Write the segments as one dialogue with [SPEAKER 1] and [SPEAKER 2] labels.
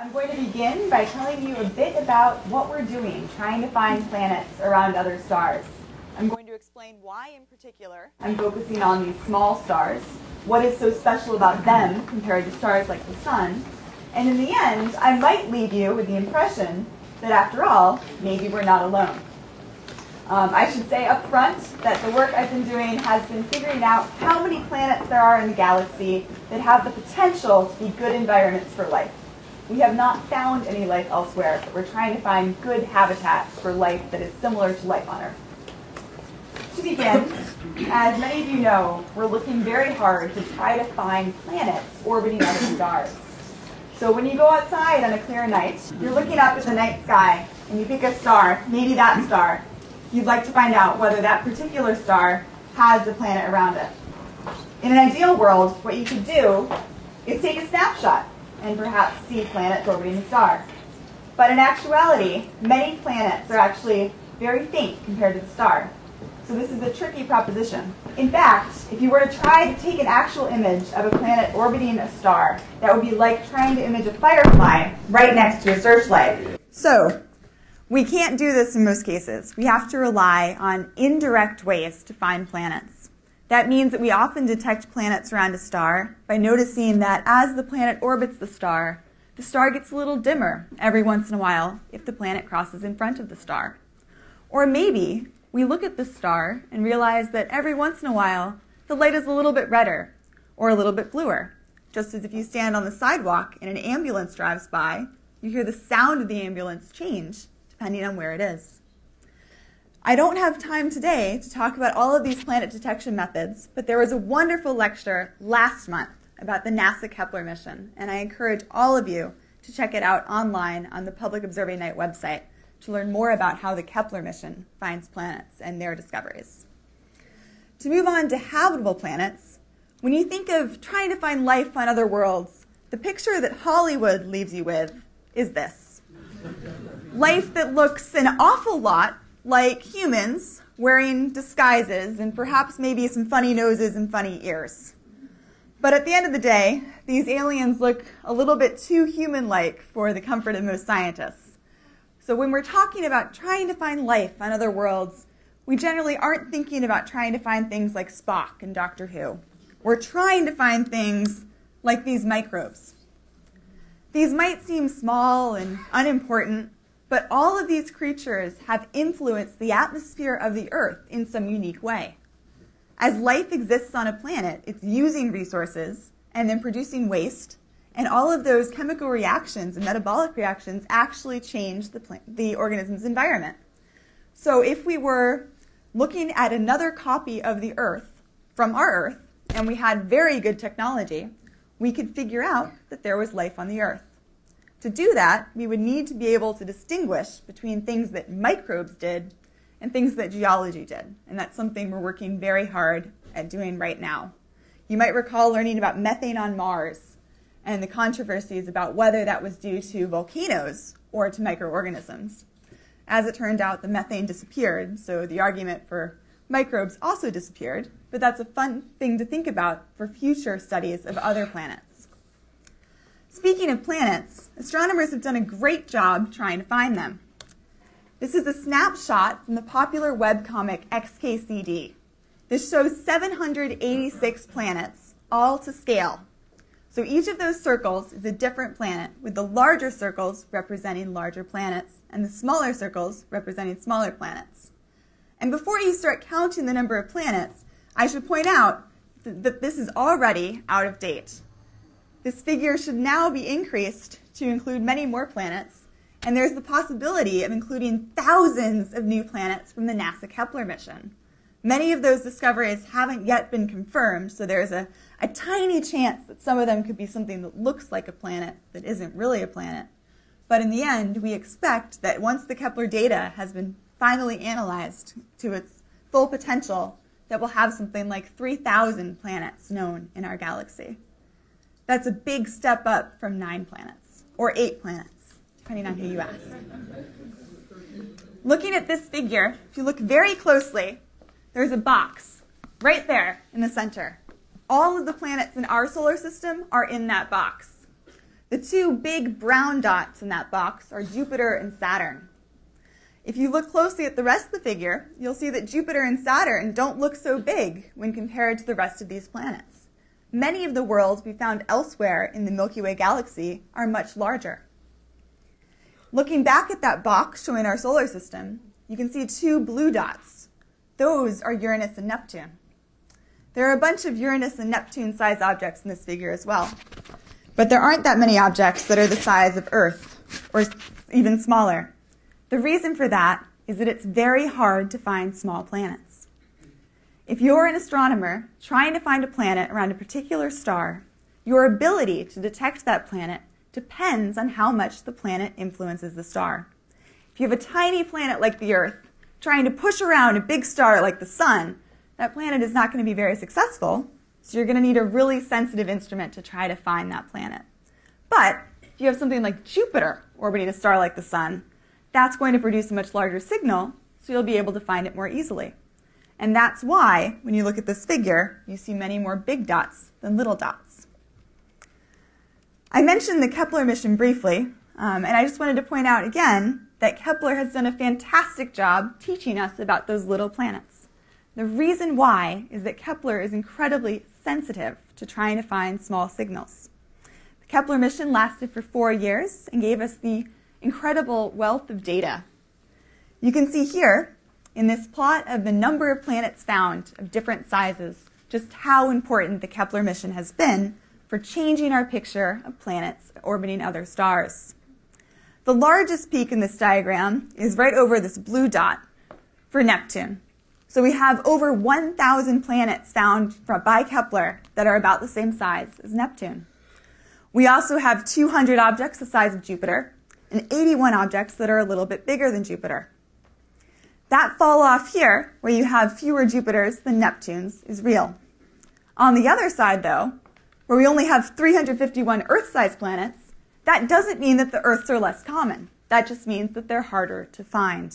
[SPEAKER 1] I'm going to begin by telling you a bit about what we're doing trying to find planets around other stars. I'm going to explain why, in particular, I'm focusing on these small stars, what is so special about them compared to stars like the Sun, and in the end, I might leave you with the impression that after all, maybe we're not alone. Um, I should say up front that the work I've been doing has been figuring out how many planets there are in the galaxy that have the potential to be good environments for life. We have not found any life elsewhere, but we're trying to find good habitats for life that is similar to life on Earth. To begin, as many of you know, we're looking very hard to try to find planets orbiting other stars. So when you go outside on a clear night, you're looking up at the night sky and you pick a star, maybe that star, you'd like to find out whether that particular star has a planet around it. In an ideal world, what you could do is take a snapshot and perhaps see planets orbiting the star. But in actuality, many planets are actually very faint compared to the star. So this is a tricky proposition. In fact, if you were to try to take an actual image of a planet orbiting a star, that would be like trying to image a firefly right next to a searchlight. So we can't do this in most cases. We have to rely on indirect ways to find planets. That means that we often detect planets around a star by noticing that as the planet orbits the star, the star gets a little dimmer every once in a while if the planet crosses in front of the star. Or maybe we look at the star and realize that every once in a while the light is a little bit redder or a little bit bluer. Just as if you stand on the sidewalk and an ambulance drives by, you hear the sound of the ambulance change depending on where it is. I don't have time today to talk about all of these planet detection methods, but there was a wonderful lecture last month about the NASA Kepler mission, and I encourage all of you to check it out online on the Public Observing Night website to learn more about how the Kepler mission finds planets and their discoveries. To move on to habitable planets, when you think of trying to find life on other worlds, the picture that Hollywood leaves you with is this life that looks an awful lot like humans wearing disguises and perhaps maybe some funny noses and funny ears. But at the end of the day, these aliens look a little bit too human like for the comfort of most scientists. So when we're talking about trying to find life on other worlds, we generally aren't thinking about trying to find things like Spock and Doctor Who. We're trying to find things like these microbes. These might seem small and unimportant, but all of these creatures have influenced the atmosphere of the Earth in some unique way. As life exists on a planet, it's using resources and then producing waste, and all of those chemical reactions and metabolic reactions actually change the, plant, the organism's environment. So if we were looking at another copy of the Earth from our Earth, and we had very good technology, we could figure out that there was life on the Earth. To do that, we would need to be able to distinguish between things that microbes did and things that geology did. And that's something we're working very hard at doing right now. You might recall learning about methane on Mars and the controversies about whether that was due to volcanoes or to microorganisms. As it turned out, the methane disappeared, so the argument for microbes also disappeared, but that's a fun thing to think about for future studies of other planets. Speaking of planets, astronomers have done a great job trying to find them. This is a snapshot from the popular webcomic XKCD. This shows 786 planets, all to scale. So each of those circles is a different planet, with the larger circles representing larger planets and the smaller circles representing smaller planets. And before you start counting the number of planets, I should point out that this is already out of date. This figure should now be increased to include many more planets, and there's the possibility of including thousands of new planets from the NASA Kepler mission. Many of those discoveries haven't yet been confirmed, so there's a, a tiny chance that some of them could be something that looks like a planet that isn't really a planet. But in the end, we expect that once the Kepler data has been finally analyzed to its full potential, that we'll have something like 3,000 planets known in our galaxy. That's a big step up from nine planets, or eight planets, depending on who you ask. Looking at this figure, if you look very closely, there's a box right there in the center. All of the planets in our solar system are in that box. The two big brown dots in that box are Jupiter and Saturn. If you look closely at the rest of the figure, you'll see that Jupiter and Saturn don't look so big when compared to the rest of these planets. Many of the worlds we found elsewhere in the Milky Way galaxy are much larger. Looking back at that box showing our solar system, you can see two blue dots. Those are Uranus and Neptune. There are a bunch of Uranus and Neptune sized objects in this figure as well. But there aren't that many objects that are the size of Earth, or even smaller. The reason for that is that it's very hard to find small planets. If you're an astronomer trying to find a planet around a particular star, your ability to detect that planet depends on how much the planet influences the star. If you have a tiny planet like the Earth trying to push around a big star like the Sun, that planet is not going to be very successful, so you're going to need a really sensitive instrument to try to find that planet. But if you have something like Jupiter orbiting a star like the Sun, that's going to produce a much larger signal, so you'll be able to find it more easily. And that's why, when you look at this figure, you see many more big dots than little dots. I mentioned the Kepler mission briefly, um, and I just wanted to point out again that Kepler has done a fantastic job teaching us about those little planets. The reason why is that Kepler is incredibly sensitive to trying to find small signals. The Kepler mission lasted for four years and gave us the incredible wealth of data. You can see here in this plot of the number of planets found of different sizes just how important the Kepler mission has been for changing our picture of planets orbiting other stars. The largest peak in this diagram is right over this blue dot for Neptune. So we have over 1,000 planets found by Kepler that are about the same size as Neptune. We also have 200 objects the size of Jupiter, and 81 objects that are a little bit bigger than Jupiter. That fall off here, where you have fewer Jupiters than Neptunes, is real. On the other side, though, where we only have 351 Earth-sized planets, that doesn't mean that the Earths are less common. That just means that they're harder to find.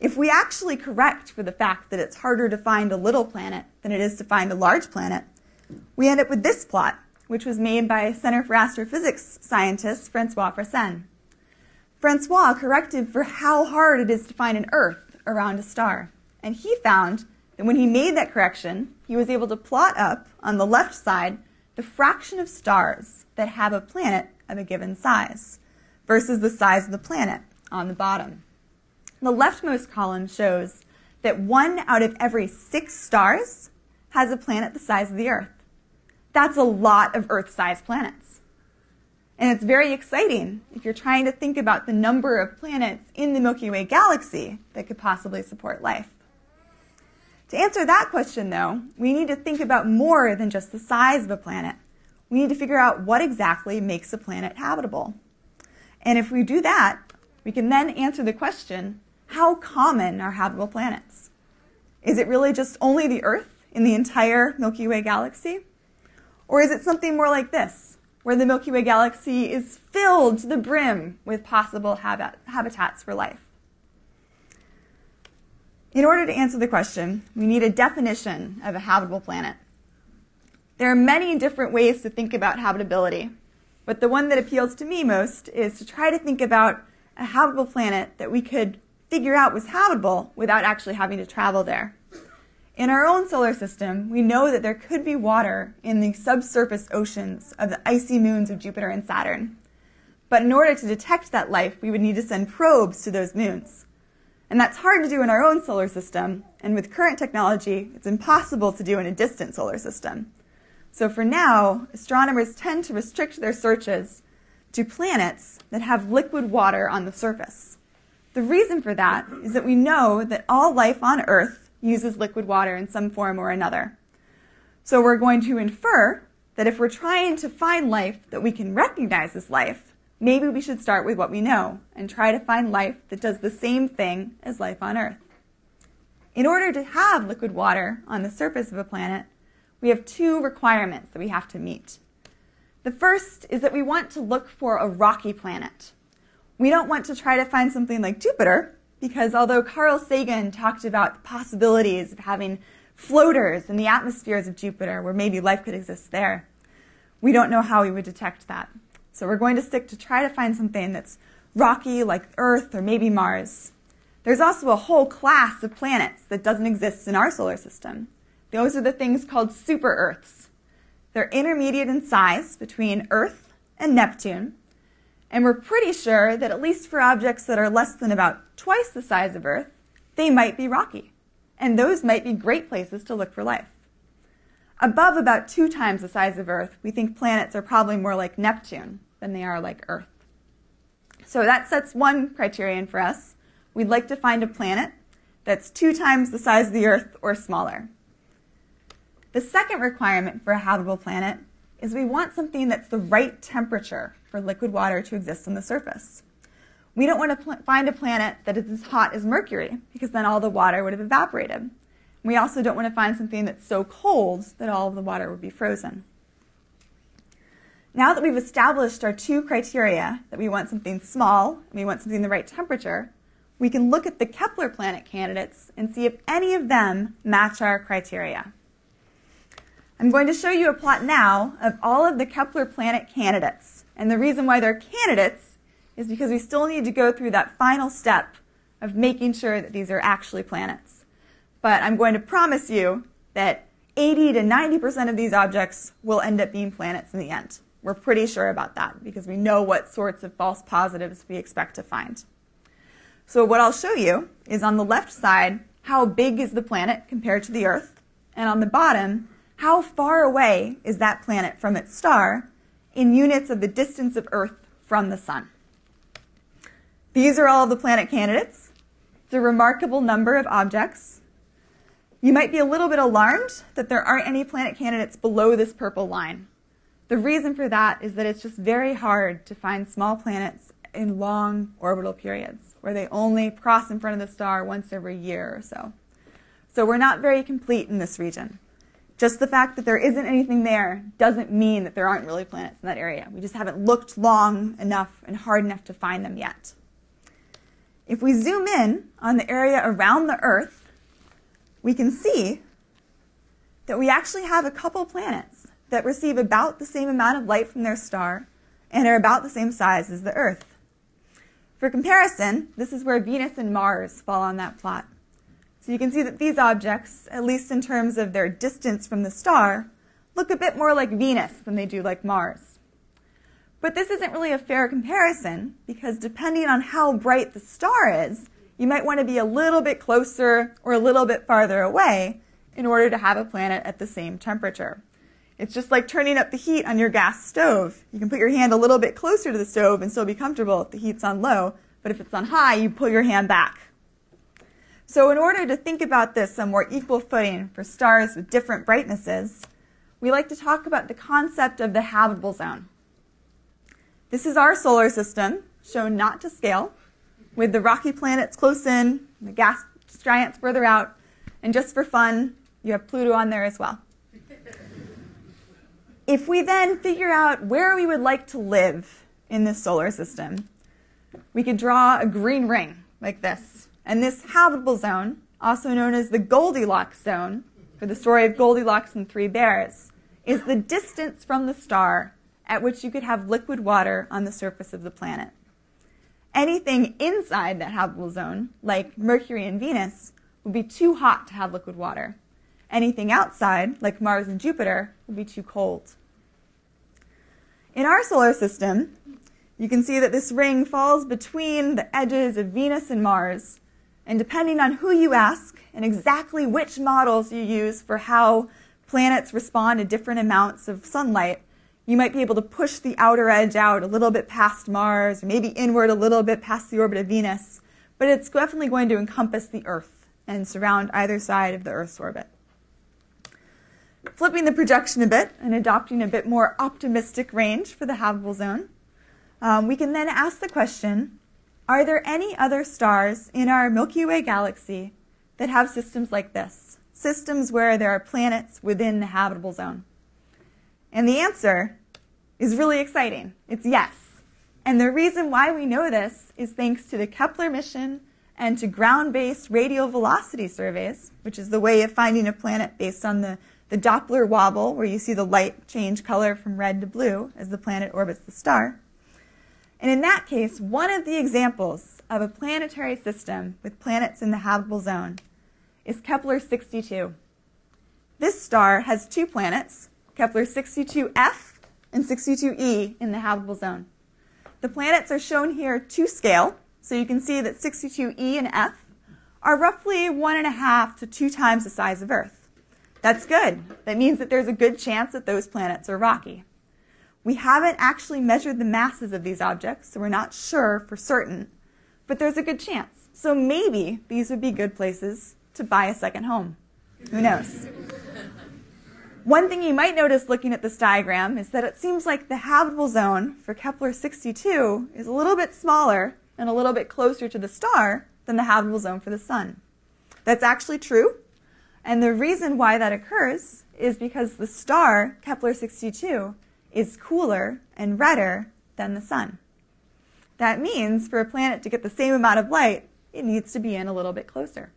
[SPEAKER 1] If we actually correct for the fact that it's harder to find a little planet than it is to find a large planet, we end up with this plot, which was made by a Center for Astrophysics scientist Francois Fressin. Francois corrected for how hard it is to find an Earth around a star. And he found that when he made that correction, he was able to plot up on the left side the fraction of stars that have a planet of a given size versus the size of the planet on the bottom. The leftmost column shows that one out of every six stars has a planet the size of the Earth. That's a lot of Earth sized planets. And it's very exciting if you're trying to think about the number of planets in the Milky Way galaxy that could possibly support life. To answer that question, though, we need to think about more than just the size of a planet. We need to figure out what exactly makes a planet habitable. And if we do that, we can then answer the question how common are habitable planets? Is it really just only the Earth in the entire Milky Way galaxy? Or is it something more like this, where the Milky Way galaxy is filled to the brim with possible habit- habitats for life? In order to answer the question, we need a definition of a habitable planet. There are many different ways to think about habitability, but the one that appeals to me most is to try to think about a habitable planet that we could figure out was habitable without actually having to travel there. In our own solar system, we know that there could be water in the subsurface oceans of the icy moons of Jupiter and Saturn. But in order to detect that life, we would need to send probes to those moons. And that's hard to do in our own solar system, and with current technology, it's impossible to do in a distant solar system. So for now, astronomers tend to restrict their searches to planets that have liquid water on the surface. The reason for that is that we know that all life on Earth uses liquid water in some form or another. So we're going to infer that if we're trying to find life that we can recognize as life, maybe we should start with what we know and try to find life that does the same thing as life on Earth. In order to have liquid water on the surface of a planet, we have two requirements that we have to meet. The first is that we want to look for a rocky planet. We don't want to try to find something like Jupiter, because although Carl Sagan talked about the possibilities of having floaters in the atmospheres of Jupiter where maybe life could exist there, we don't know how we would detect that. So we're going to stick to try to find something that's rocky like Earth or maybe Mars. There's also a whole class of planets that doesn't exist in our solar system. Those are the things called super Earths. They're intermediate in size between Earth and Neptune, and we're pretty sure that at least for objects that are less than about twice the size of Earth, they might be rocky. And those might be great places to look for life. Above about two times the size of Earth, we think planets are probably more like Neptune than they are like Earth. So that sets one criterion for us. We'd like to find a planet that's two times the size of the Earth or smaller. The second requirement for a habitable planet is we want something that's the right temperature for liquid water to exist on the surface. We don't want to pl- find a planet that is as hot as Mercury, because then all the water would have evaporated. We also don't want to find something that's so cold that all of the water would be frozen. Now that we've established our two criteria, that we want something small and we want something the right temperature, we can look at the Kepler planet candidates and see if any of them match our criteria. I'm going to show you a plot now of all of the Kepler planet candidates. And the reason why they're candidates is because we still need to go through that final step of making sure that these are actually planets. But I'm going to promise you that 80 to 90% of these objects will end up being planets in the end. We're pretty sure about that because we know what sorts of false positives we expect to find. So what I'll show you is on the left side, how big is the planet compared to the Earth? And on the bottom, how far away is that planet from its star in units of the distance of Earth from the Sun. These are all the planet candidates. It's a remarkable number of objects. You might be a little bit alarmed that there aren't any planet candidates below this purple line. The reason for that is that it's just very hard to find small planets in long orbital periods where they only cross in front of the star once every year or so. So we're not very complete in this region. Just the fact that there isn't anything there doesn't mean that there aren't really planets in that area. We just haven't looked long enough and hard enough to find them yet. If we zoom in on the area around the Earth, we can see that we actually have a couple planets that receive about the same amount of light from their star and are about the same size as the Earth. For comparison, this is where Venus and Mars fall on that plot. So you can see that these objects, at least in terms of their distance from the star, look a bit more like Venus than they do like Mars. But this isn't really a fair comparison because depending on how bright the star is, you might want to be a little bit closer or a little bit farther away in order to have a planet at the same temperature. It's just like turning up the heat on your gas stove. You can put your hand a little bit closer to the stove and still be comfortable if the heat's on low, but if it's on high, you pull your hand back. So in order to think about this on more equal footing for stars with different brightnesses, we like to talk about the concept of the habitable zone. This is our solar system, shown not to scale, with the rocky planets close in, the gas giants further out, and just for fun, you have Pluto on there as well. If we then figure out where we would like to live in this solar system, we could draw a green ring like this. And this habitable zone, also known as the Goldilocks zone, for the story of Goldilocks and Three Bears, is the distance from the star at which you could have liquid water on the surface of the planet. Anything inside that habitable zone, like Mercury and Venus, would be too hot to have liquid water. Anything outside, like Mars and Jupiter, would be too cold. In our solar system, you can see that this ring falls between the edges of Venus and Mars, and depending on who you ask and exactly which models you use for how planets respond to different amounts of sunlight, you might be able to push the outer edge out a little bit past Mars, or maybe inward a little bit past the orbit of Venus, but it's definitely going to encompass the Earth and surround either side of the Earth's orbit. Flipping the projection a bit and adopting a bit more optimistic range for the habitable zone, um, we can then ask the question are there any other stars in our Milky Way galaxy that have systems like this? Systems where there are planets within the habitable zone? And the answer is really exciting. It's yes. And the reason why we know this is thanks to the Kepler mission and to ground based radial velocity surveys, which is the way of finding a planet based on the, the Doppler wobble, where you see the light change color from red to blue as the planet orbits the star. And in that case, one of the examples of a planetary system with planets in the habitable zone is Kepler 62. This star has two planets, Kepler 62f and 62e, in the habitable zone. The planets are shown here to scale, so you can see that 62e and f are roughly one and a half to two times the size of Earth. That's good. That means that there's a good chance that those planets are rocky. We haven't actually measured the masses of these objects, so we're not sure for certain, but there's a good chance. So maybe these would be good places to buy a second home. Who knows? One thing you might notice looking at this diagram is that it seems like the habitable zone for Kepler 62 is a little bit smaller and a little bit closer to the star than the habitable zone for the sun. That's actually true, and the reason why that occurs is because the star, Kepler 62, is cooler and redder than the sun. That means for a planet to get the same amount of light, it needs to be in a little bit closer.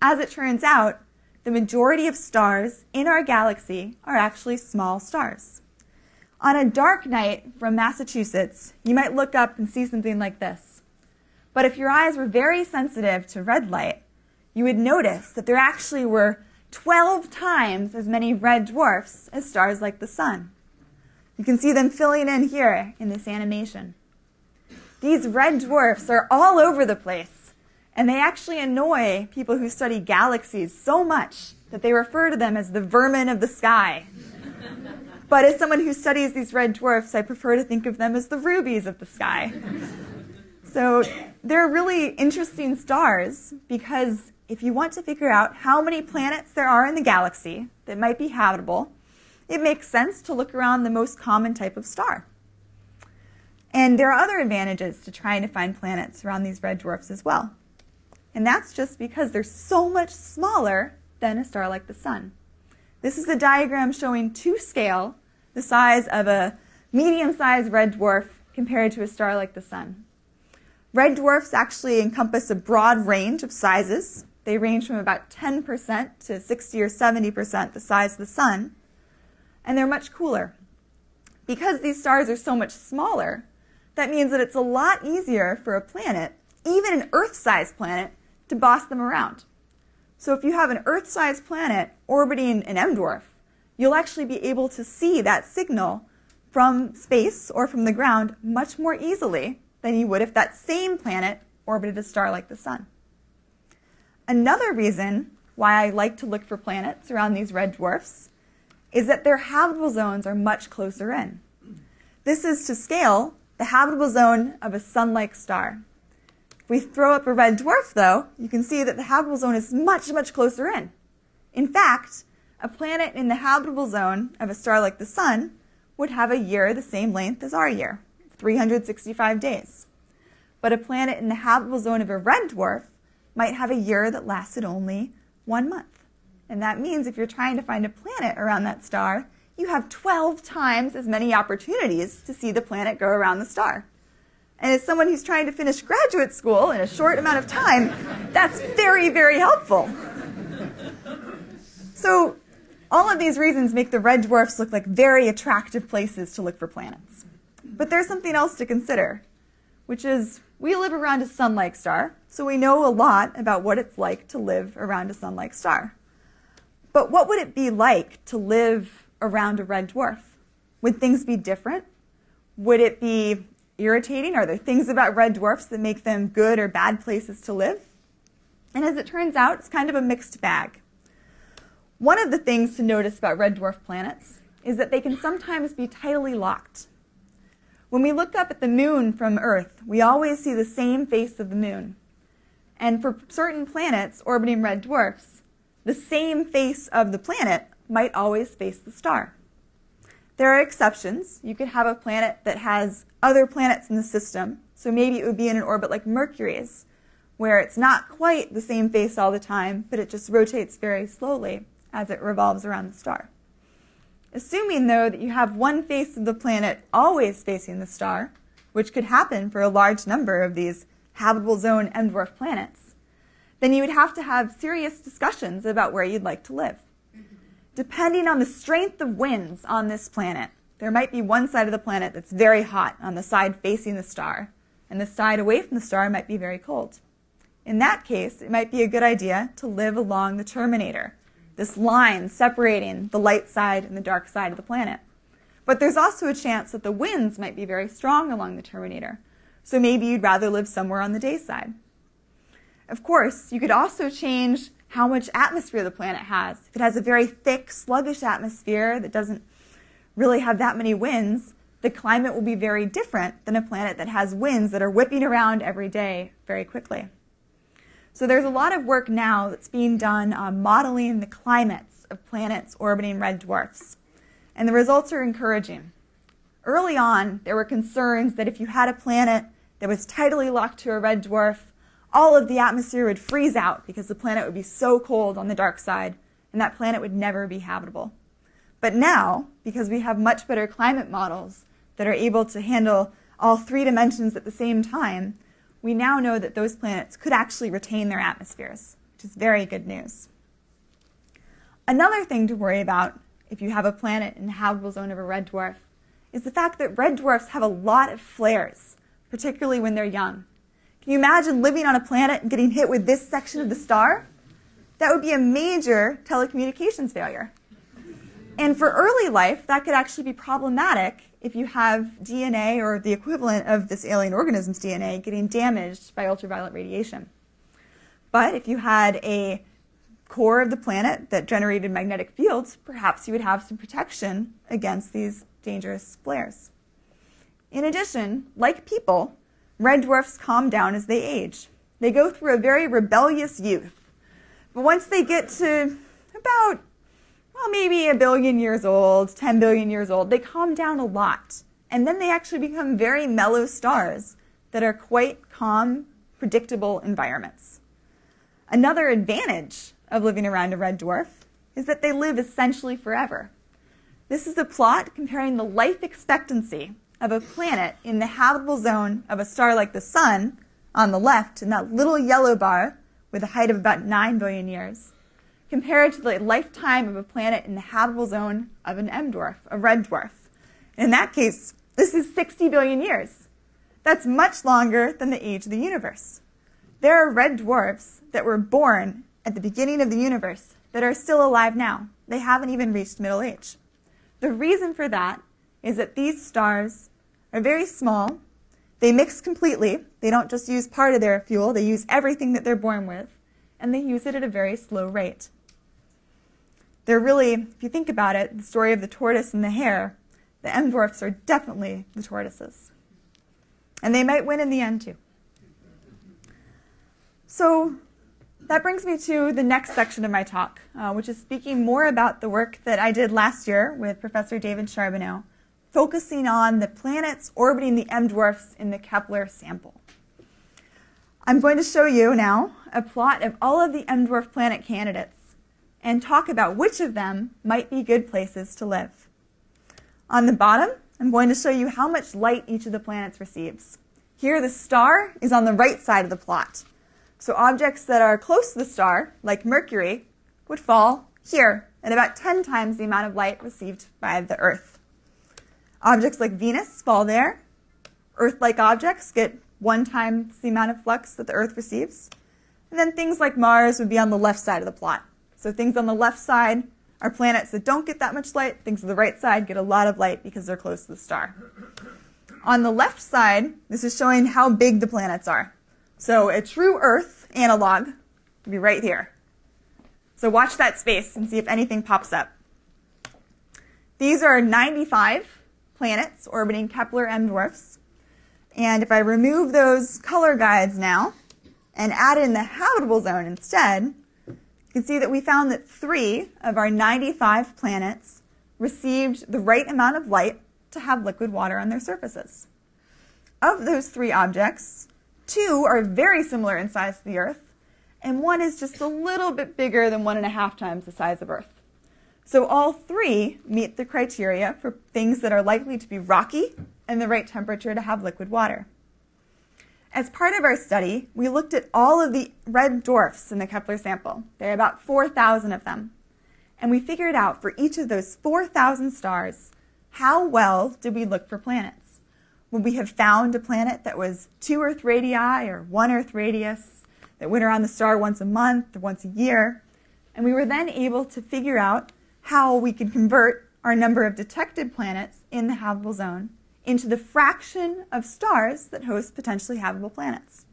[SPEAKER 1] As it turns out, the majority of stars in our galaxy are actually small stars. On a dark night from Massachusetts, you might look up and see something like this. But if your eyes were very sensitive to red light, you would notice that there actually were 12 times as many red dwarfs as stars like the sun. You can see them filling in here in this animation. These red dwarfs are all over the place, and they actually annoy people who study galaxies so much that they refer to them as the vermin of the sky. but as someone who studies these red dwarfs, I prefer to think of them as the rubies of the sky. So they're really interesting stars because if you want to figure out how many planets there are in the galaxy that might be habitable, it makes sense to look around the most common type of star. And there are other advantages to trying to find planets around these red dwarfs as well. And that's just because they're so much smaller than a star like the Sun. This is a diagram showing to scale the size of a medium sized red dwarf compared to a star like the Sun. Red dwarfs actually encompass a broad range of sizes, they range from about 10% to 60 or 70% the size of the sun, and they're much cooler. Because these stars are so much smaller, that means that it's a lot easier for a planet, even an Earth-sized planet, to boss them around. So if you have an Earth-sized planet orbiting an M-dwarf, you'll actually be able to see that signal from space or from the ground much more easily than you would if that same planet orbited a star like the sun. Another reason why I like to look for planets around these red dwarfs is that their habitable zones are much closer in. This is to scale the habitable zone of a sun-like star. If we throw up a red dwarf, though, you can see that the habitable zone is much, much closer in. In fact, a planet in the habitable zone of a star like the sun would have a year the same length as our year, 365 days. But a planet in the habitable zone of a red dwarf might have a year that lasted only one month. And that means if you're trying to find a planet around that star, you have 12 times as many opportunities to see the planet go around the star. And as someone who's trying to finish graduate school in a short amount of time, that's very, very helpful. So, all of these reasons make the red dwarfs look like very attractive places to look for planets. But there's something else to consider, which is we live around a sun-like star, so we know a lot about what it's like to live around a sun-like star. But what would it be like to live around a red dwarf? Would things be different? Would it be irritating? Are there things about red dwarfs that make them good or bad places to live? And as it turns out, it's kind of a mixed bag. One of the things to notice about red dwarf planets is that they can sometimes be tidally locked. When we look up at the moon from Earth, we always see the same face of the moon. And for certain planets orbiting red dwarfs, the same face of the planet might always face the star. There are exceptions. You could have a planet that has other planets in the system, so maybe it would be in an orbit like Mercury's, where it's not quite the same face all the time, but it just rotates very slowly as it revolves around the star. Assuming, though, that you have one face of the planet always facing the star, which could happen for a large number of these habitable zone M dwarf planets, then you would have to have serious discussions about where you'd like to live. Depending on the strength of winds on this planet, there might be one side of the planet that's very hot on the side facing the star, and the side away from the star might be very cold. In that case, it might be a good idea to live along the terminator, this line separating the light side and the dark side of the planet. But there's also a chance that the winds might be very strong along the terminator, so maybe you'd rather live somewhere on the day side. Of course, you could also change how much atmosphere the planet has. If it has a very thick, sluggish atmosphere that doesn't really have that many winds, the climate will be very different than a planet that has winds that are whipping around every day very quickly. So there's a lot of work now that's being done on modeling the climates of planets orbiting red dwarfs. And the results are encouraging. Early on, there were concerns that if you had a planet that was tidally locked to a red dwarf, all of the atmosphere would freeze out because the planet would be so cold on the dark side, and that planet would never be habitable. But now, because we have much better climate models that are able to handle all three dimensions at the same time, we now know that those planets could actually retain their atmospheres, which is very good news. Another thing to worry about if you have a planet in the habitable zone of a red dwarf is the fact that red dwarfs have a lot of flares, particularly when they're young. Can you imagine living on a planet and getting hit with this section of the star? That would be a major telecommunications failure. And for early life, that could actually be problematic if you have DNA or the equivalent of this alien organism's DNA getting damaged by ultraviolet radiation. But if you had a core of the planet that generated magnetic fields, perhaps you would have some protection against these dangerous flares. In addition, like people, red dwarfs calm down as they age. They go through a very rebellious youth. But once they get to about well, maybe a billion years old, 10 billion years old, they calm down a lot. And then they actually become very mellow stars that are quite calm, predictable environments. Another advantage of living around a red dwarf is that they live essentially forever. This is a plot comparing the life expectancy of a planet in the habitable zone of a star like the Sun on the left, in that little yellow bar with a height of about 9 billion years, compared to the lifetime of a planet in the habitable zone of an M dwarf, a red dwarf. In that case, this is 60 billion years. That's much longer than the age of the universe. There are red dwarfs that were born at the beginning of the universe that are still alive now. They haven't even reached middle age. The reason for that is that these stars are very small. They mix completely. They don't just use part of their fuel, they use everything that they're born with, and they use it at a very slow rate. They're really, if you think about it, the story of the tortoise and the hare, the M dwarfs are definitely the tortoises. And they might win in the end, too. So that brings me to the next section of my talk, uh, which is speaking more about the work that I did last year with Professor David Charbonneau, focusing on the planets orbiting the M dwarfs in the Kepler sample. I'm going to show you now a plot of all of the M dwarf planet candidates and talk about which of them might be good places to live. On the bottom, I'm going to show you how much light each of the planets receives. Here, the star is on the right side of the plot. So objects that are close to the star, like Mercury, would fall here at about 10 times the amount of light received by the Earth. Objects like Venus fall there. Earth-like objects get one times the amount of flux that the Earth receives. And then things like Mars would be on the left side of the plot. So things on the left side are planets that don't get that much light. Things on the right side get a lot of light because they're close to the star. On the left side, this is showing how big the planets are. So a true Earth analog would be right here. So watch that space and see if anything pops up. These are 95 planets orbiting Kepler M dwarfs. And if I remove those color guides now and add in the habitable zone instead, you can see that we found that three of our 95 planets received the right amount of light to have liquid water on their surfaces. Of those three objects, two are very similar in size to the Earth, and one is just a little bit bigger than one and a half times the size of Earth. So all three meet the criteria for things that are likely to be rocky and the right temperature to have liquid water. As part of our study, we looked at all of the red dwarfs in the Kepler sample. There are about 4,000 of them. And we figured out for each of those 4,000 stars how well did we look for planets? Would we have found a planet that was two Earth radii or one Earth radius, that went around the star once a month or once a year? And we were then able to figure out how we could convert our number of detected planets in the habitable zone into the fraction of stars that host potentially habitable planets.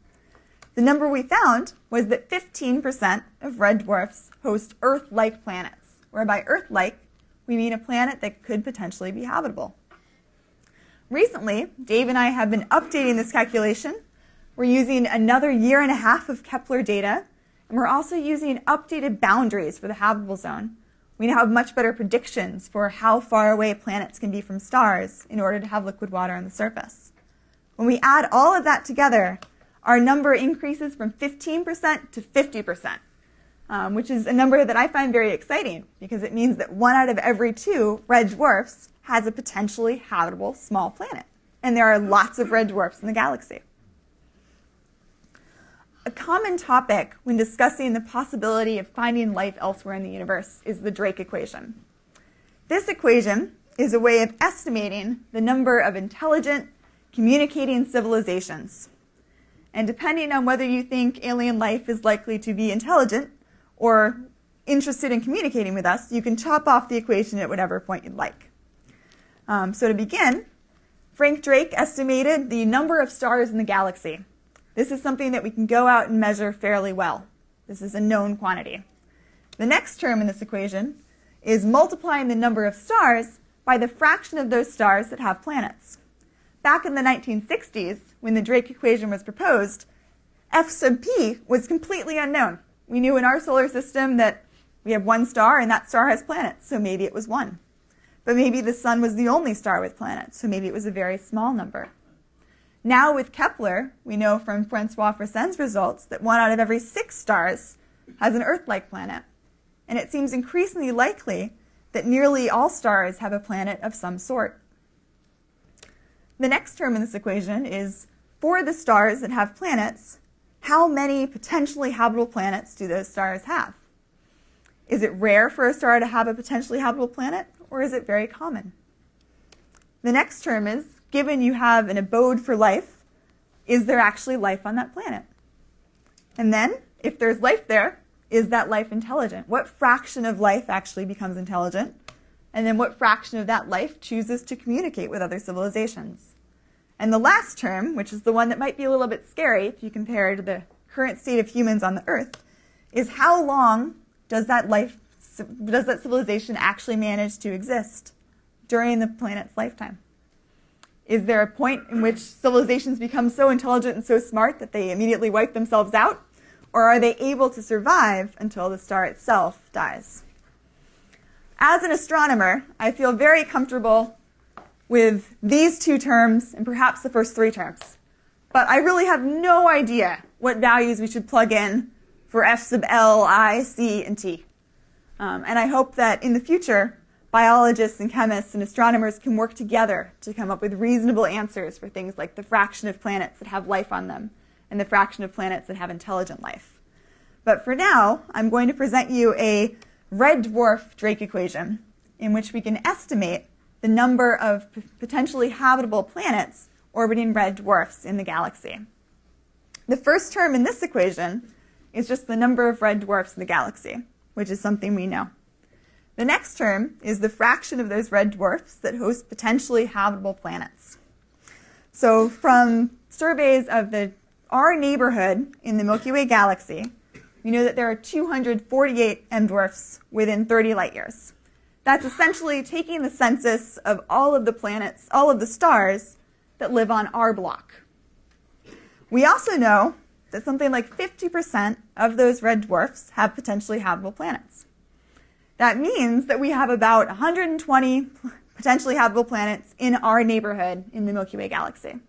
[SPEAKER 1] The number we found was that 15% of red dwarfs host Earth like planets, whereby Earth like, we mean a planet that could potentially be habitable. Recently, Dave and I have been updating this calculation. We're using another year and a half of Kepler data, and we're also using updated boundaries for the habitable zone we now have much better predictions for how far away planets can be from stars in order to have liquid water on the surface. When we add all of that together, our number increases from 15% to 50%, um, which is a number that I find very exciting because it means that one out of every two red dwarfs has a potentially habitable small planet. And there are lots of red dwarfs in the galaxy. A common topic when discussing the possibility of finding life elsewhere in the universe is the Drake equation. This equation is a way of estimating the number of intelligent, communicating civilizations. And depending on whether you think alien life is likely to be intelligent or interested in communicating with us, you can chop off the equation at whatever point you'd like. Um, so to begin, Frank Drake estimated the number of stars in the galaxy this is something that we can go out and measure fairly well. This is a known quantity. The next term in this equation is multiplying the number of stars by the fraction of those stars that have planets. Back in the 1960s, when the Drake equation was proposed, F sub p was completely unknown. We knew in our solar system that we have one star and that star has planets, so maybe it was one. But maybe the sun was the only star with planets, so maybe it was a very small number. Now with Kepler, we know from Francois Fressin's results that one out of every six stars has an Earth-like planet. And it seems increasingly likely that nearly all stars have a planet of some sort. The next term in this equation is for the stars that have planets, how many potentially habitable planets do those stars have? Is it rare for a star to have a potentially habitable planet, or is it very common? The next term is given you have an abode for life, is there actually life on that planet? And then, if there's life there, is that life intelligent? What fraction of life actually becomes intelligent? And then what fraction of that life chooses to communicate with other civilizations? And the last term, which is the one that might be a little bit scary if you compare it to the current state of humans on the earth, is how long does that life, does that civilization actually manage to exist during the planet's lifetime? Is there a point in which civilizations become so intelligent and so smart that they immediately wipe themselves out? Or are they able to survive until the star itself dies? As an astronomer, I feel very comfortable with these two terms and perhaps the first three terms. But I really have no idea what values we should plug in for F sub L, I, C, and T. Um, and I hope that in the future, biologists and chemists and astronomers can work together to come up with reasonable answers for things like the fraction of planets that have life on them and the fraction of planets that have intelligent life. But for now, I'm going to present you a red dwarf Drake equation in which we can estimate the number of potentially habitable planets orbiting red dwarfs in the galaxy. The first term in this equation is just the number of red dwarfs in the galaxy, which is something we know. The next term is the fraction of those red dwarfs that host potentially habitable planets. So from surveys of the, our neighborhood in the Milky Way galaxy, we know that there are 248 M dwarfs within 30 light years. That's essentially taking the census of all of the planets, all of the stars that live on our block. We also know that something like 50% of those red dwarfs have potentially habitable planets. That means that we have about 120 potentially habitable planets in our neighborhood in the Milky Way galaxy.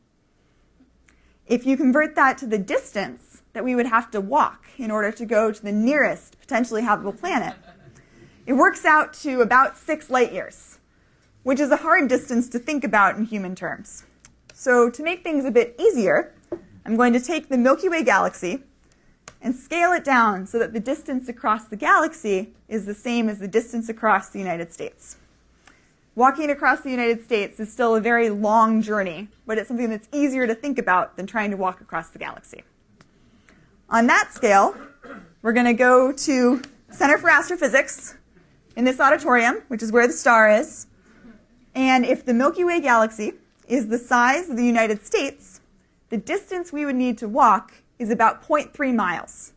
[SPEAKER 1] If you convert that to the distance that we would have to walk in order to go to the nearest potentially habitable planet, it works out to about six light years, which is a hard distance to think about in human terms. So to make things a bit easier, I'm going to take the Milky Way galaxy and scale it down so that the distance across the galaxy is the same as the distance across the United States. Walking across the United States is still a very long journey, but it's something that's easier to think about than trying to walk across the galaxy. On that scale, we're going to go to Center for Astrophysics in this auditorium, which is where the star is. And if the Milky Way galaxy is the size of the United States, the distance we would need to walk is about 0.3 miles,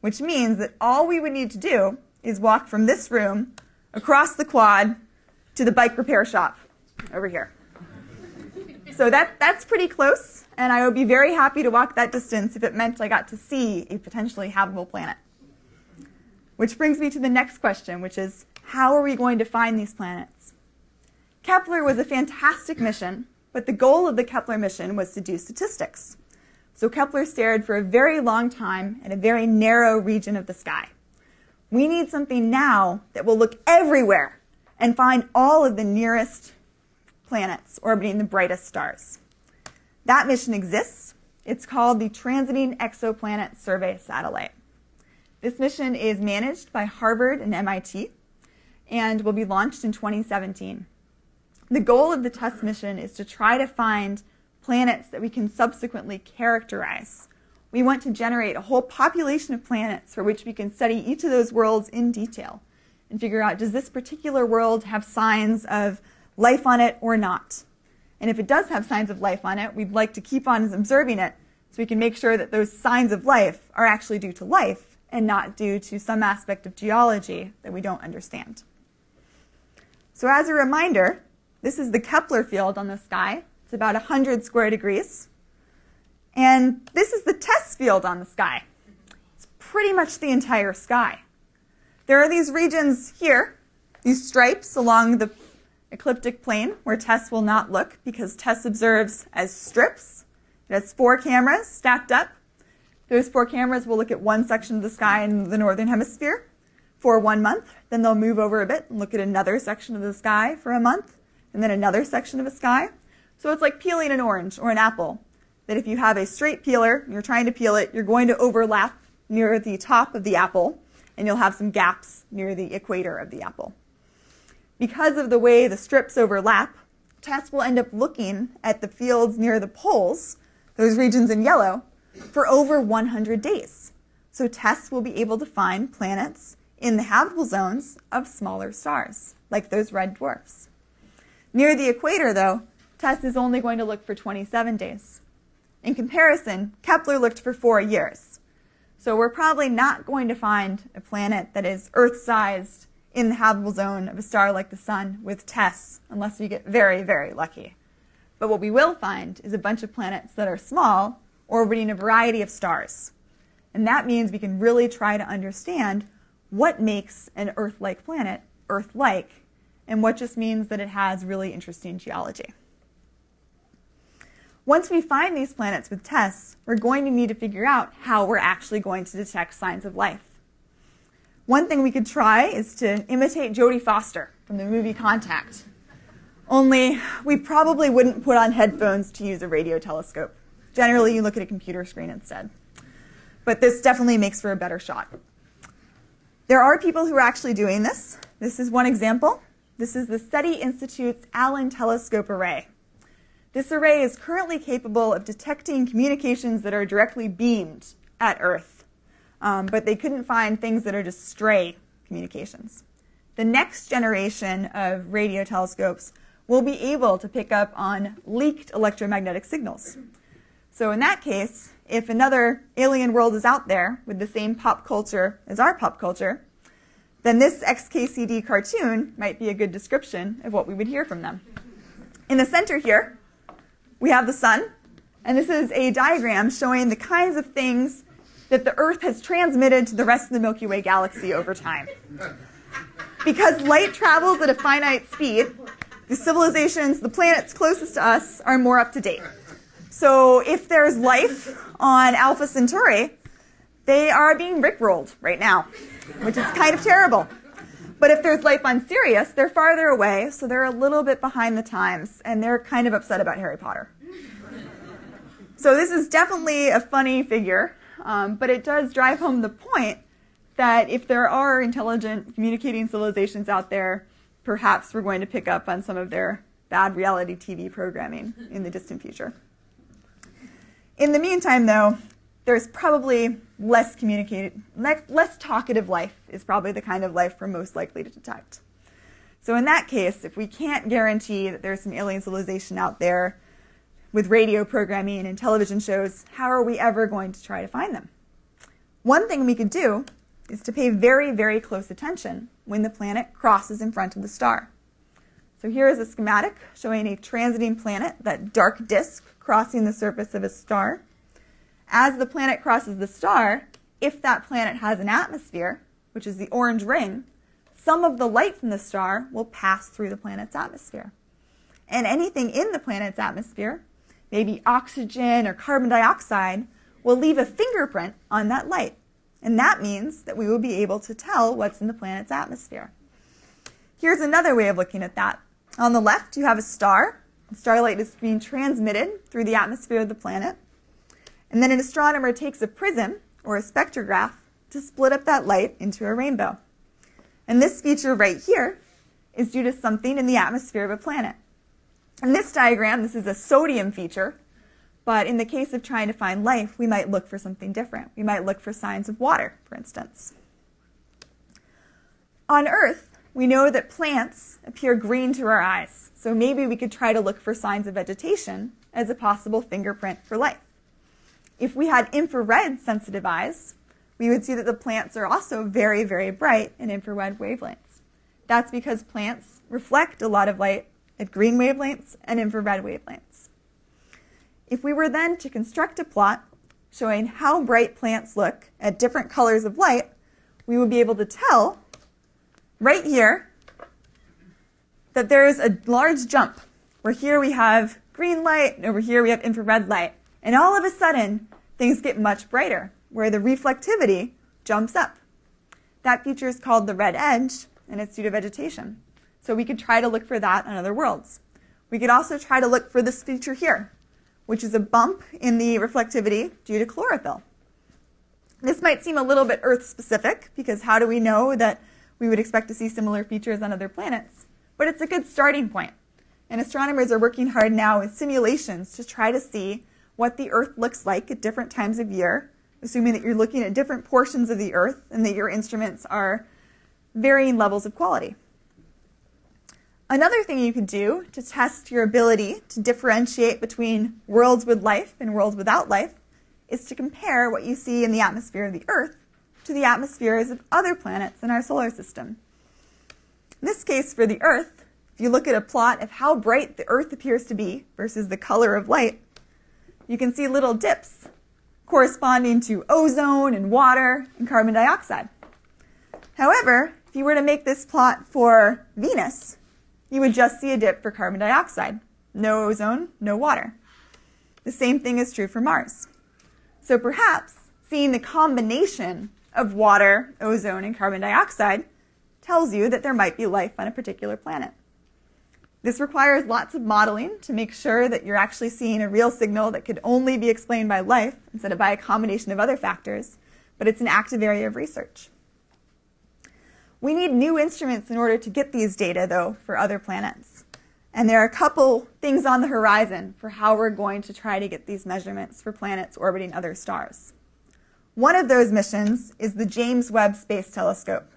[SPEAKER 1] which means that all we would need to do is walk from this room across the quad to the bike repair shop over here. So that, that's pretty close, and I would be very happy to walk that distance if it meant I got to see a potentially habitable planet. Which brings me to the next question, which is how are we going to find these planets? Kepler was a fantastic mission, but the goal of the Kepler mission was to do statistics. So Kepler stared for a very long time at a very narrow region of the sky. We need something now that will look everywhere and find all of the nearest planets orbiting the brightest stars. That mission exists. It's called the Transiting Exoplanet Survey Satellite. This mission is managed by Harvard and MIT and will be launched in 2017. The goal of the TESS mission is to try to find planets that we can subsequently characterize. We want to generate a whole population of planets for which we can study each of those worlds in detail and figure out does this particular world have signs of life on it or not? And if it does have signs of life on it, we'd like to keep on observing it so we can make sure that those signs of life are actually due to life and not due to some aspect of geology that we don't understand. So as a reminder, this is the Kepler field on the sky. It's about 100 square degrees. And this is the TESS field on the sky. It's pretty much the entire sky. There are these regions here, these stripes along the ecliptic plane where TESS will not look because TESS observes as strips. It has four cameras stacked up. Those four cameras will look at one section of the sky in the northern hemisphere for one month. Then they'll move over a bit and look at another section of the sky for a month, and then another section of the sky. So it's like peeling an orange or an apple that if you have a straight peeler and you're trying to peel it, you're going to overlap near the top of the apple and you'll have some gaps near the equator of the apple. Because of the way the strips overlap, TESS will end up looking at the fields near the poles, those regions in yellow, for over 100 days. So TESS will be able to find planets in the habitable zones of smaller stars, like those red dwarfs. Near the equator, though, TESS is only going to look for 27 days. In comparison, Kepler looked for four years. So we're probably not going to find a planet that is Earth-sized in the habitable zone of a star like the Sun with TESS, unless we get very, very lucky. But what we will find is a bunch of planets that are small, orbiting a variety of stars. And that means we can really try to understand what makes an Earth-like planet Earth-like, and what just means that it has really interesting geology. Once we find these planets with TESS, we're going to need to figure out how we're actually going to detect signs of life. One thing we could try is to imitate Jodie Foster from the movie Contact. Only we probably wouldn't put on headphones to use a radio telescope. Generally, you look at a computer screen instead. But this definitely makes for a better shot. There are people who are actually doing this. This is one example. This is the SETI Institute's Allen Telescope Array. This array is currently capable of detecting communications that are directly beamed at Earth, um, but they couldn't find things that are just stray communications. The next generation of radio telescopes will be able to pick up on leaked electromagnetic signals. So in that case, if another alien world is out there with the same pop culture as our pop culture, then this XKCD cartoon might be a good description of what we would hear from them. In the center here, we have the sun, and this is a diagram showing the kinds of things that the Earth has transmitted to the rest of the Milky Way galaxy over time. Because light travels at a finite speed, the civilizations, the planets closest to us, are more up to date. So if there's life on Alpha Centauri, they are being rickrolled right now, which is kind of terrible. But if there's life on Sirius, they're farther away, so they're a little bit behind the times, and they're kind of upset about Harry Potter. So this is definitely a funny figure, um, but it does drive home the point that if there are intelligent communicating civilizations out there, perhaps we're going to pick up on some of their bad reality TV programming in the distant future. In the meantime, though, there's probably less communicated, less talkative life is probably the kind of life we're most likely to detect. So in that case, if we can't guarantee that there's some alien civilization out there with radio programming and television shows, how are we ever going to try to find them? One thing we could do is to pay very, very close attention when the planet crosses in front of the star. So here is a schematic showing a transiting planet, that dark disk crossing the surface of a star. As the planet crosses the star, if that planet has an atmosphere, which is the orange ring, some of the light from the star will pass through the planet's atmosphere. And anything in the planet's atmosphere, maybe oxygen or carbon dioxide, will leave a fingerprint on that light. And that means that we will be able to tell what's in the planet's atmosphere. Here's another way of looking at that. On the left, you have a star. Starlight is being transmitted through the atmosphere of the planet. And then an astronomer takes a prism or a spectrograph to split up that light into a rainbow. And this feature right here is due to something in the atmosphere of a planet. In this diagram, this is a sodium feature, but in the case of trying to find life, we might look for something different. We might look for signs of water, for instance. On Earth, we know that plants appear green to our eyes, so maybe we could try to look for signs of vegetation as a possible fingerprint for life. If we had infrared sensitive eyes, we would see that the plants are also very, very bright in infrared wavelengths. That's because plants reflect a lot of light at green wavelengths and infrared wavelengths. If we were then to construct a plot showing how bright plants look at different colors of light, we would be able to tell right here that there is a large jump where here we have green light and over here we have infrared light. And all of a sudden, things get much brighter where the reflectivity jumps up. That feature is called the red edge, and it's due to vegetation. So we could try to look for that on other worlds. We could also try to look for this feature here, which is a bump in the reflectivity due to chlorophyll. This might seem a little bit Earth specific, because how do we know that we would expect to see similar features on other planets? But it's a good starting point. And astronomers are working hard now with simulations to try to see what the Earth looks like at different times of year assuming that you're looking at different portions of the Earth and that your instruments are varying levels of quality. Another thing you could do to test your ability to differentiate between worlds with life and worlds without life is to compare what you see in the atmosphere of the Earth to the atmospheres of other planets in our solar system. In this case, for the Earth, if you look at a plot of how bright the Earth appears to be versus the color of light, you can see little dips corresponding to ozone and water and carbon dioxide. However, if you were to make this plot for Venus, you would just see a dip for carbon dioxide. No ozone, no water. The same thing is true for Mars. So perhaps seeing the combination of water, ozone, and carbon dioxide tells you that there might be life on a particular planet. This requires lots of modeling to make sure that you're actually seeing a real signal that could only be explained by life instead of by a combination of other factors, but it's an active area of research. We need new instruments in order to get these data, though, for other planets. And there are a couple things on the horizon for how we're going to try to get these measurements for planets orbiting other stars. One of those missions is the James Webb Space Telescope.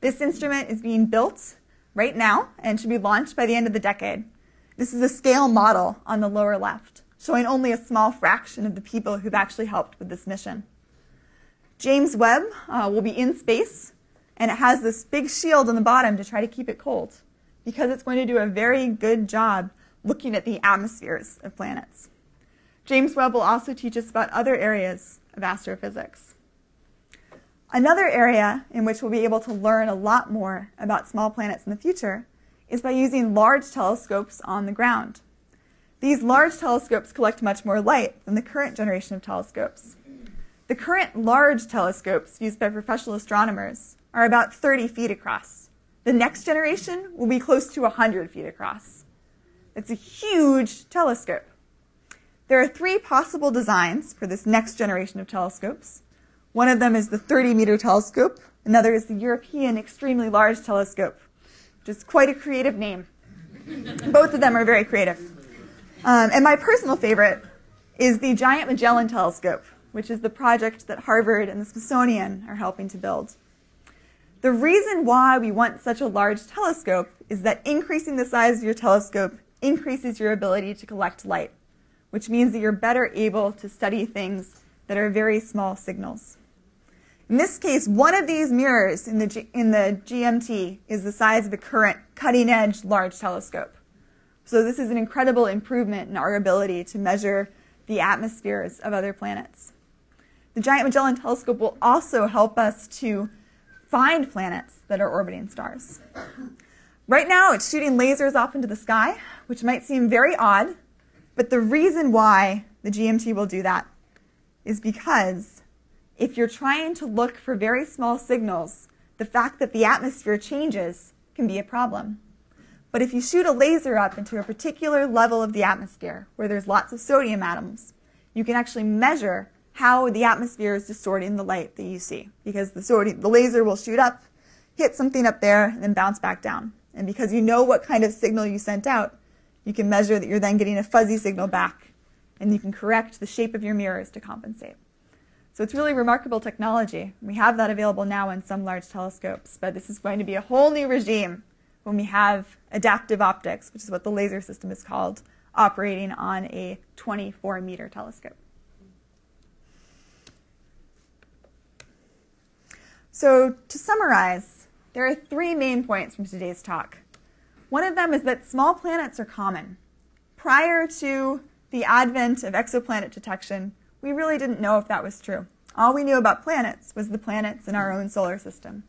[SPEAKER 1] This instrument is being built right now and should be launched by the end of the decade. This is a scale model on the lower left, showing only a small fraction of the people who've actually helped with this mission. James Webb uh, will be in space, and it has this big shield on the bottom to try to keep it cold because it's going to do a very good job looking at the atmospheres of planets. James Webb will also teach us about other areas of astrophysics. Another area in which we'll be able to learn a lot more about small planets in the future is by using large telescopes on the ground. These large telescopes collect much more light than the current generation of telescopes. The current large telescopes used by professional astronomers are about 30 feet across. The next generation will be close to 100 feet across. It's a huge telescope. There are three possible designs for this next generation of telescopes. One of them is the 30 meter telescope. Another is the European Extremely Large Telescope, which is quite a creative name. Both of them are very creative. Um, and my personal favorite is the Giant Magellan Telescope, which is the project that Harvard and the Smithsonian are helping to build. The reason why we want such a large telescope is that increasing the size of your telescope increases your ability to collect light, which means that you're better able to study things that are very small signals. In this case, one of these mirrors in the, G- in the GMT is the size of a current cutting edge large telescope. So this is an incredible improvement in our ability to measure the atmospheres of other planets. The Giant Magellan Telescope will also help us to find planets that are orbiting stars. Right now, it's shooting lasers off into the sky, which might seem very odd, but the reason why the GMT will do that is because if you're trying to look for very small signals, the fact that the atmosphere changes can be a problem. But if you shoot a laser up into a particular level of the atmosphere where there's lots of sodium atoms, you can actually measure how the atmosphere is distorting the light that you see because the, sodium, the laser will shoot up, hit something up there, and then bounce back down. And because you know what kind of signal you sent out, you can measure that you're then getting a fuzzy signal back, and you can correct the shape of your mirrors to compensate. So it's really remarkable technology. We have that available now in some large telescopes, but this is going to be a whole new regime when we have adaptive optics, which is what the laser system is called, operating on a 24 meter telescope. So, to summarize, there are three main points from today's talk. One of them is that small planets are common. Prior to the advent of exoplanet detection, we really didn't know if that was true. All we knew about planets was the planets in our own solar system.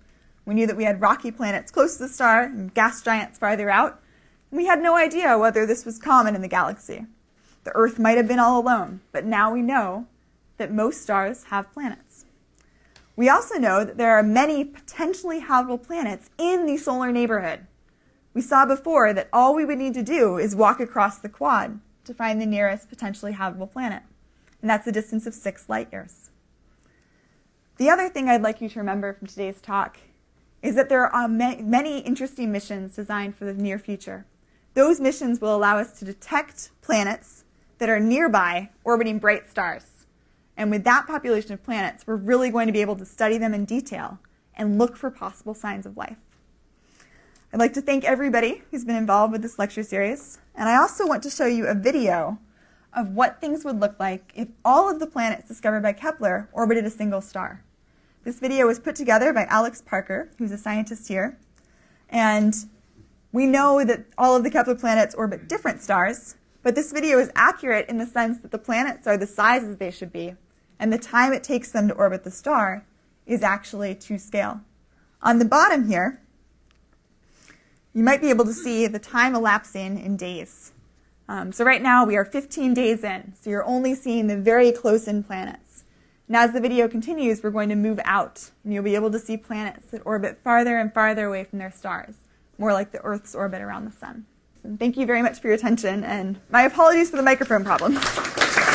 [SPEAKER 1] We knew that we had rocky planets close to the star and gas giants farther out. We had no idea whether this was common in the galaxy. The Earth might have been all alone, but now we know that most stars have planets. We also know that there are many potentially habitable planets in the solar neighborhood. We saw before that all we would need to do is walk across the quad to find the nearest potentially habitable planet, and that's a distance of six light years. The other thing I'd like you to remember from today's talk is that there are many interesting missions designed for the near future. Those missions will allow us to detect planets that are nearby orbiting bright stars. And with that population of planets, we're really going to be able to study them in detail and look for possible signs of life. I'd like to thank everybody who's been involved with this lecture series. And I also want to show you a video of what things would look like if all of the planets discovered by Kepler orbited a single star. This video was put together by Alex Parker, who's a scientist here. And we know that all of the Kepler planets orbit different stars, but this video is accurate in the sense that the planets are the sizes they should be and the time it takes them to orbit the star is actually to scale. On the bottom here, you might be able to see the time elapsing in days. Um, so right now we are 15 days in, so you're only seeing the very close-in planets. And as the video continues, we're going to move out, and you'll be able to see planets that orbit farther and farther away from their stars, more like the Earth's orbit around the sun. And thank you very much for your attention, and my apologies for the microphone problems.